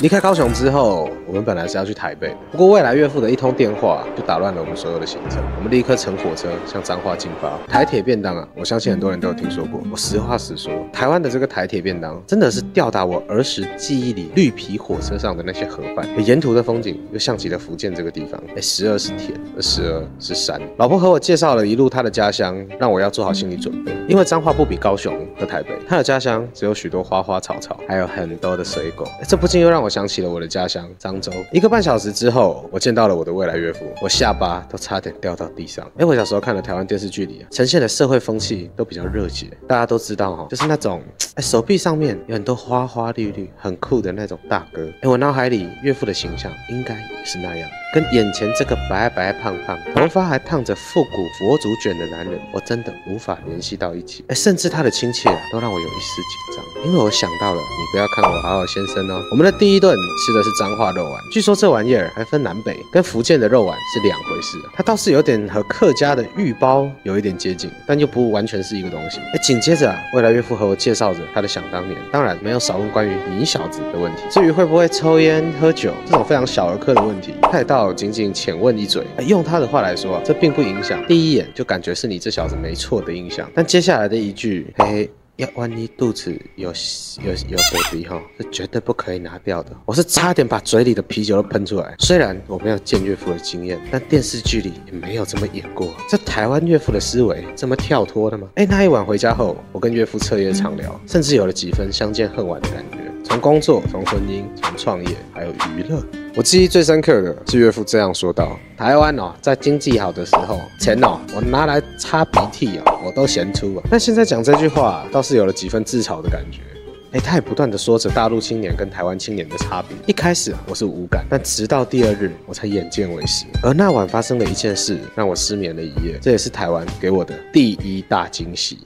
离开高雄之后，我们本来是要去台北，不过未来岳父的一通电话就打乱了我们所有的行程。我们立刻乘火车向彰化进发。台铁便当啊，我相信很多人都有听说过。我实话实说，台湾的这个台铁便当真的是吊打我儿时记忆里绿皮火车上的那些盒饭。沿途的风景又像极了福建这个地方，哎，时而是田，时而是山。老婆和我介绍了一路她的家乡，让我要做好心理准备，因为彰化不比高雄和台北，她的家乡只有许多花花草草，还有很多的水果。这不禁又让我我想起了我的家乡漳州。一个半小时之后，我见到了我的未来岳父，我下巴都差点掉到地上。哎，我小时候看的台湾电视剧里啊，呈现的社会风气都比较热血，大家都知道哈，就是那种哎手臂上面有很多花花绿绿，很酷的那种大哥。哎，我脑海里岳父的形象应该也是那样，跟眼前这个白白胖胖、头发还烫着复古佛祖卷的男人，我真的无法联系到一起。哎，甚至他的亲切啊，都让我有一丝紧张，因为我想到了，你不要看我好好先生哦，我们的第一一顿吃的是彰化肉丸，据说这玩意儿还分南北，跟福建的肉丸是两回事。它倒是有点和客家的玉包有一点接近，但又不完全是一个东西。哎，紧接着啊，未来岳父和我介绍着他的想当年，当然没有少问关于你小子的问题。至于会不会抽烟喝酒这种非常小儿科的问题，他也倒仅仅浅问一嘴。用他的话来说，这并不影响第一眼就感觉是你这小子没错的印象。但接下来的一句，嘿嘿。要万一肚子有有有 baby 哈，是绝对不可以拿掉的。我是差点把嘴里的啤酒都喷出来。虽然我没有见岳父的经验，但电视剧里也没有这么演过。这台湾岳父的思维这么跳脱的吗？哎，那一晚回家后，我跟岳父彻夜长聊，甚至有了几分相见恨晚的感觉。从工作，从婚姻，从创业，还有娱乐，我记忆最深刻的是岳父这样说道：“台湾哦，在经济好的时候，钱哦，我拿来擦鼻涕哦，我都嫌粗啊。但现在讲这句话，倒是有了几分自嘲的感觉。哎，他也不断的说着大陆青年跟台湾青年的差别。一开始我是无感，但直到第二日，我才眼见为实。而那晚发生的一件事，让我失眠了一夜。这也是台湾给我的第一大惊喜。”